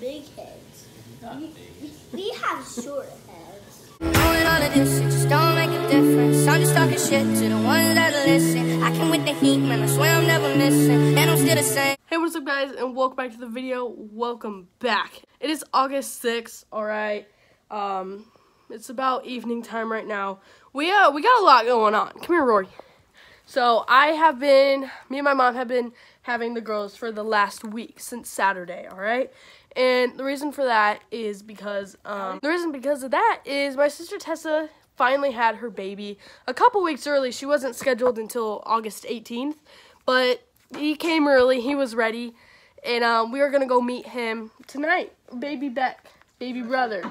big heads. Not We, big. we have short heads. Knowing all of this, it just don't make a difference. I'm just talking shit to the ones that listen. I can with the heat, man. I swear I'm never missing. And I'm still the same. Hey, what's up, guys, and welcome back to the video. Welcome back. It is August 6th, alright? Um, it's about evening time right now. We, uh, we got a lot going on. Come here, Rory. So, I have been, me and my mom have been having the girls for the last week, since Saturday, alright? And the reason for that is because, um, the reason because of that is my sister Tessa finally had her baby a couple weeks early. She wasn't scheduled until August 18th, but he came early. He was ready, and um, we are gonna go meet him tonight. Baby Beck, baby brother.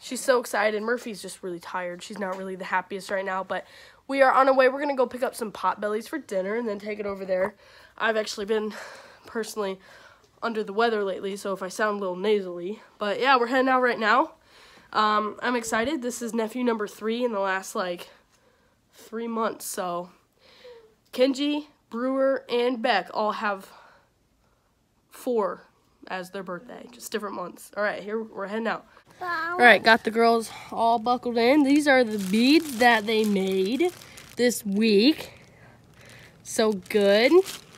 She's so excited. Murphy's just really tired. She's not really the happiest right now, but we are on our way. We're gonna go pick up some Potbelly's for dinner and then take it over there. I've actually been personally under the weather lately, so if I sound a little nasally, but yeah, we're heading out right now. Um, I'm excited. This is nephew number three in the last like three months, so Kenji, Brewer, and Beck all have four as their birthday, just different months. All right, here we're heading out. All right, got the girls all buckled in. These are the beads that they made this week. So good.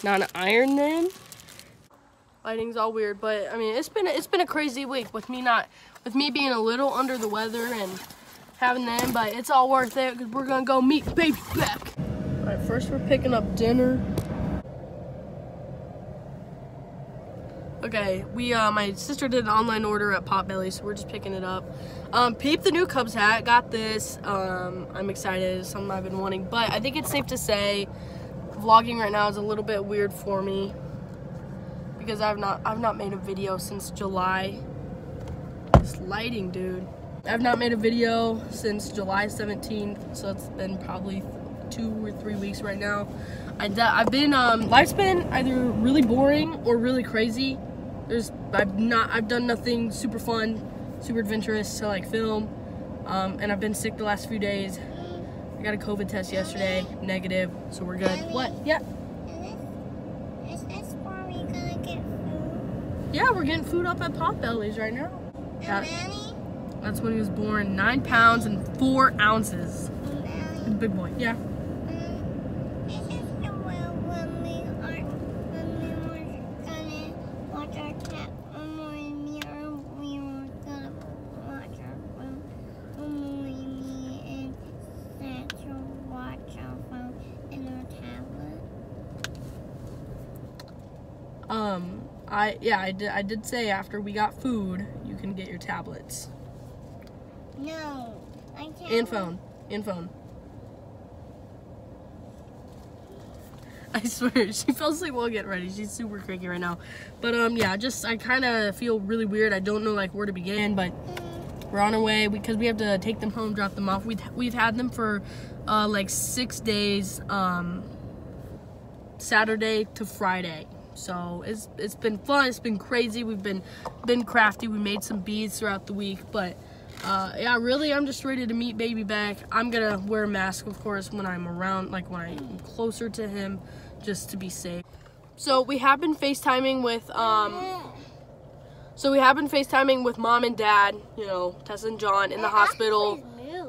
Not iron them. Lighting's all weird, but I mean it's been it's been a crazy week with me not with me being a little under the weather and having them, but it's all worth it because we're gonna go meet baby Beck. All right, first we're picking up dinner. Okay, we uh, my sister did an online order at Potbelly, so we're just picking it up. Um, peep the new Cubs hat. Got this. Um, I'm excited. It's something I've been wanting, but I think it's safe to say vlogging right now is a little bit weird for me because I've not I've not made a video since July. This lighting, dude. I've not made a video since July 17th, so it's been probably two or three weeks right now. I, have been um, life's been either really boring or really crazy. There's I've not I've done nothing super fun, super adventurous to like film, um, and I've been sick the last few days. I got a COVID test yesterday, negative, so we're good. What? Yeah. Is this where we gonna get food? Yeah, we're getting food up at Potbelly's right now. That- Manny? that's when he was born. Nine pounds and four ounces. Manny? Big boy. Yeah. Mm, This is the world when we are when we were gonna watch our cat when we mirror we were gonna watch our phone when we me and Santa watch our phone and our tablet. Um, I yeah, I did I did say after we got food, you can get your tablets No, I can't. and phone and phone. I swear, she fell asleep while getting ready. She's super cranky right now. But um, yeah, just I kind of feel really weird. I don't know like where to begin, but we're on our way because we have to take them home, drop them off. We've we've had them for uh, like six days, um, Saturday to Friday. So it's it's been fun. It's been crazy. We've been been crafty. We made some beads throughout the week, but uh, yeah, really, I'm just ready to meet baby Beck. I'm gonna wear a mask, of course, when I'm around, like when I'm closer to him, just to be safe. So we have been FaceTiming with um. So we have been FaceTiming with mom and dad, you know, Tessa and John in the hospital.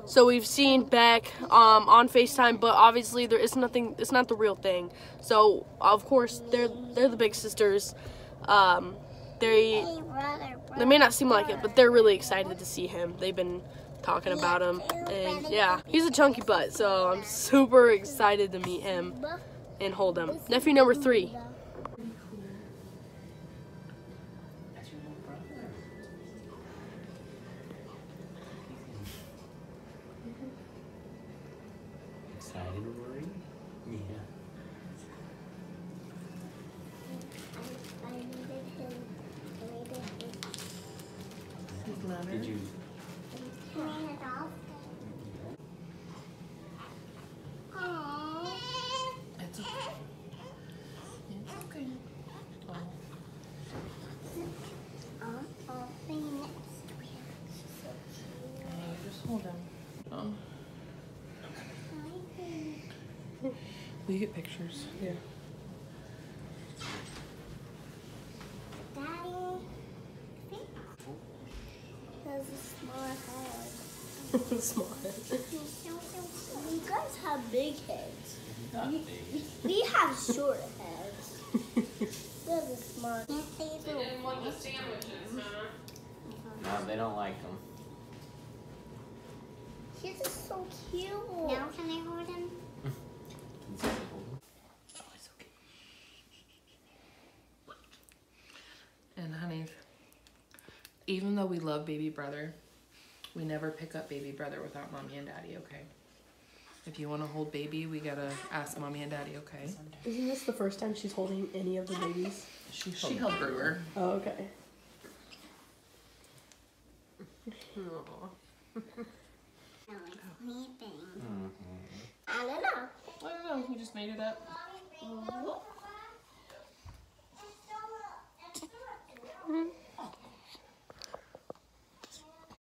So we've seen Beck um, on FaceTime, but obviously there is nothing. It's not the real thing. So of course they're they're the big sisters. Um, they Hey, brother, they may not seem like it, but they're really excited to see him. They've been talking about him, and yeah, he's a chunky butt. So I'm super excited to meet him and hold him. Nephew number three. Excited, Rory? Yeah. Did you? It's okay. It's okay. just hold him. Um, we get pictures. Yeah. Daddy, has a small head. Small head. You guys have big heads. Not big. We have short heads. We have a small. Can't say it's a want the sandwiches, huh? No, they don't like them. He's just so cute. Now can I hold him? Oh, and honey, even though we love baby brother, we never pick up baby brother without mommy and daddy, okay? If you want to hold baby, we gotta ask mommy and daddy, okay? Isn't this the first time she's holding any of the babies? She, she held Brewer. Oh, okay. Anything. I don't know. I don't know, you just made it up.